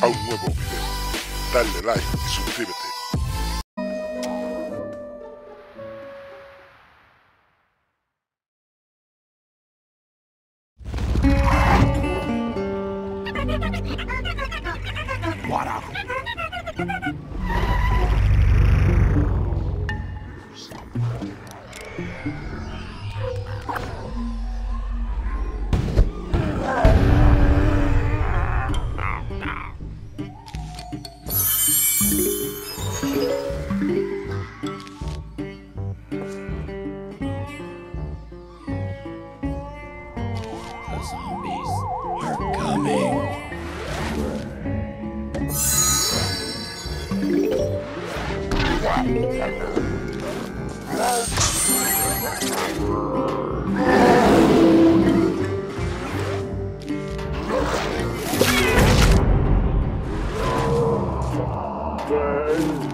a un nuevo video. Dale like y suscríbete. anything.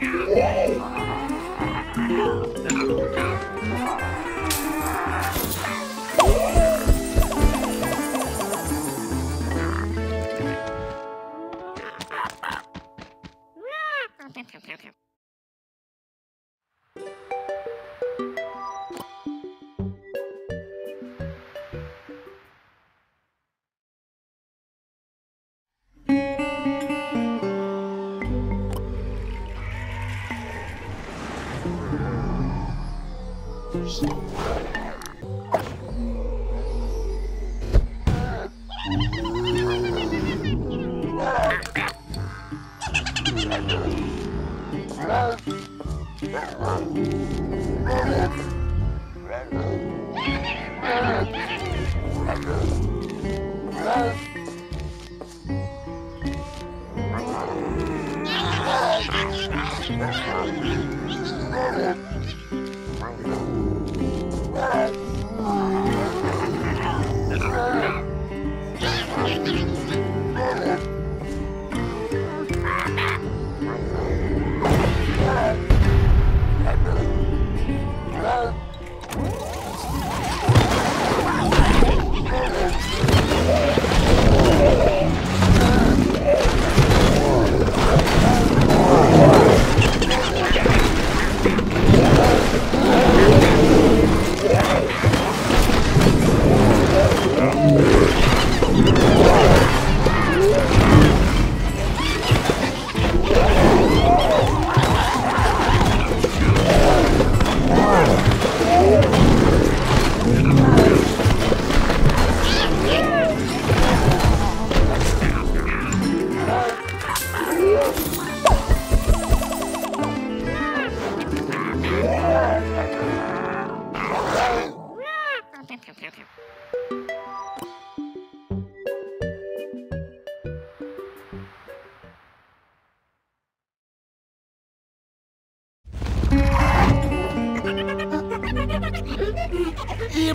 Iba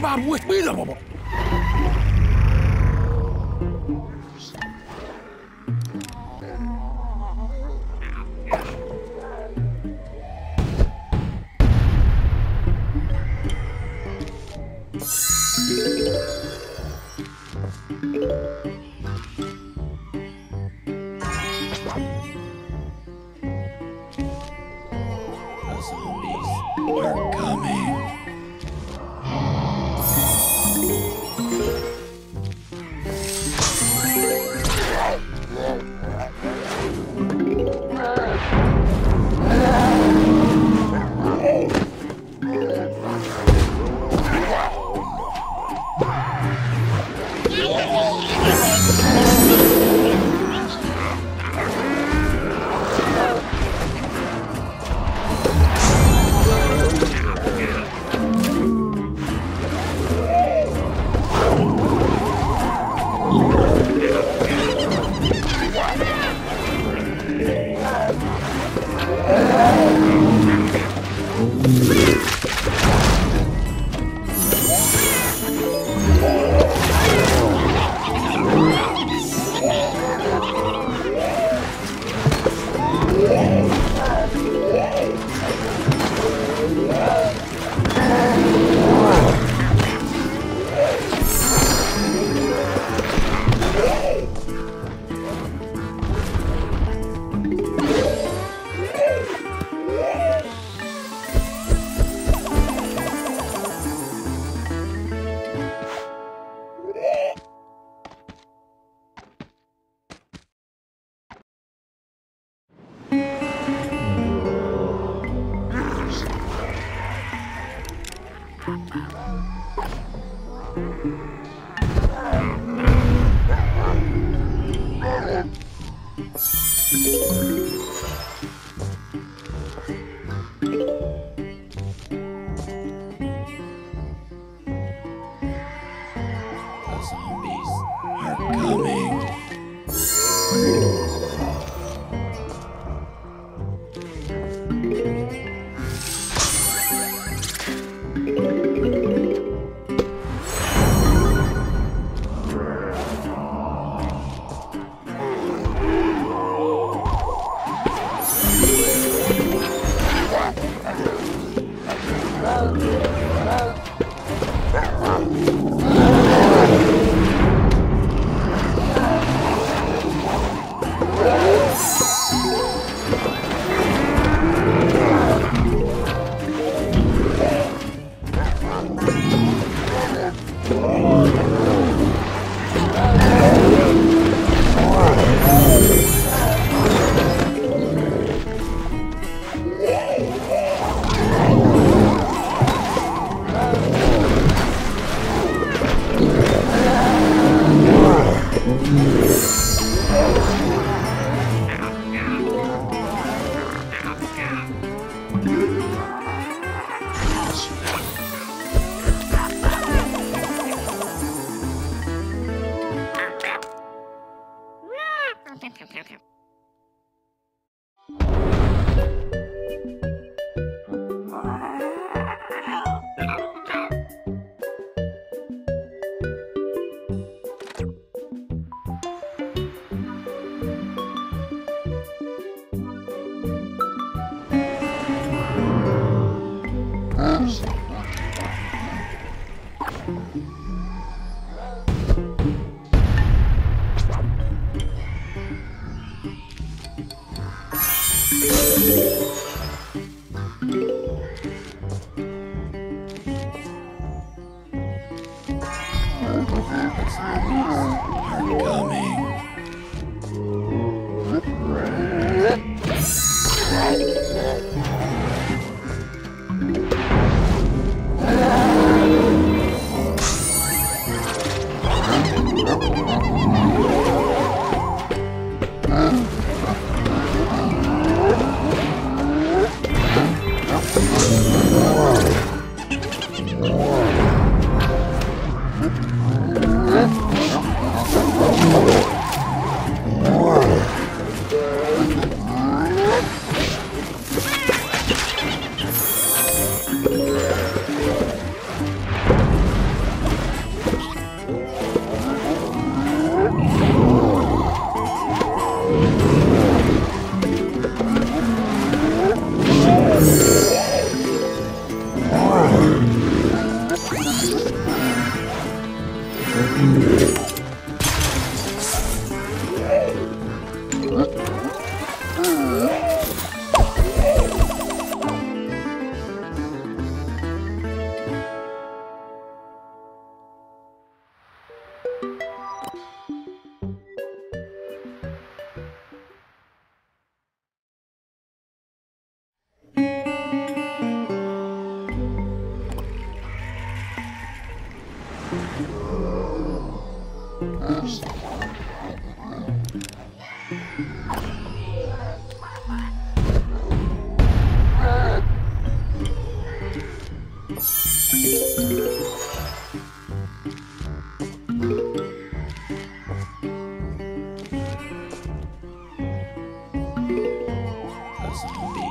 about with me, la mamá.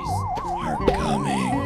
are coming.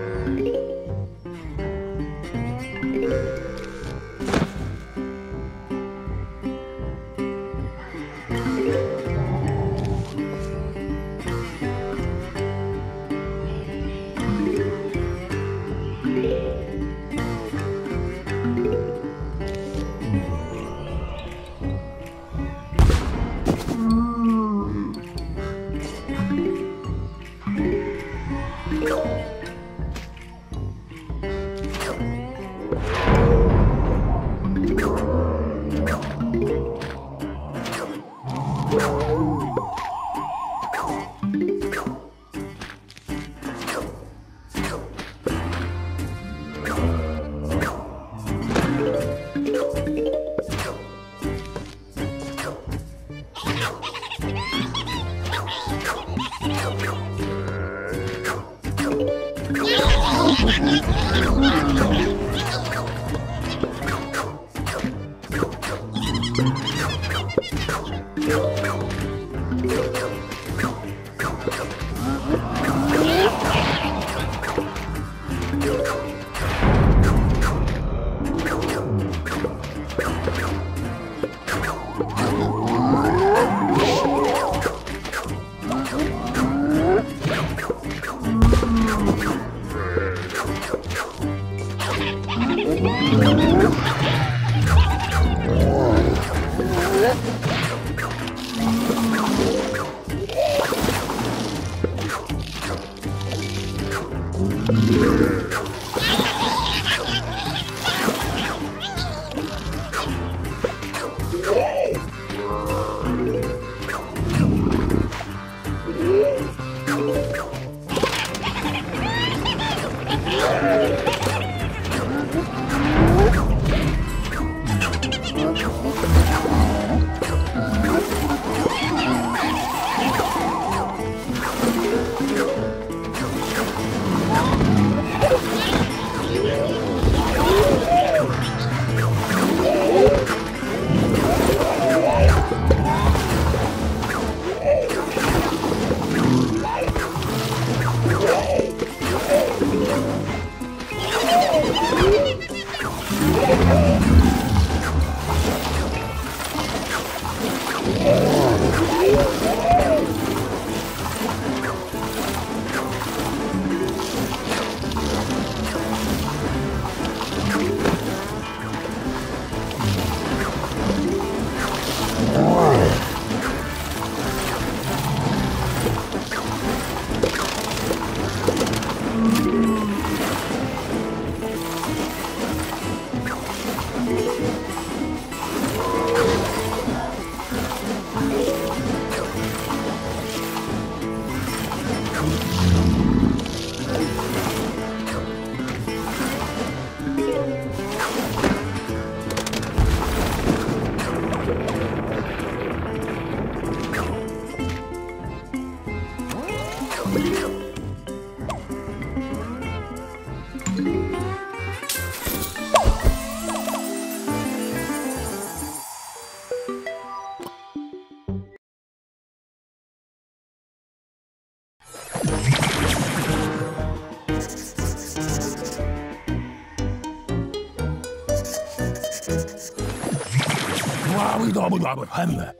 Wabi وضع برهاننا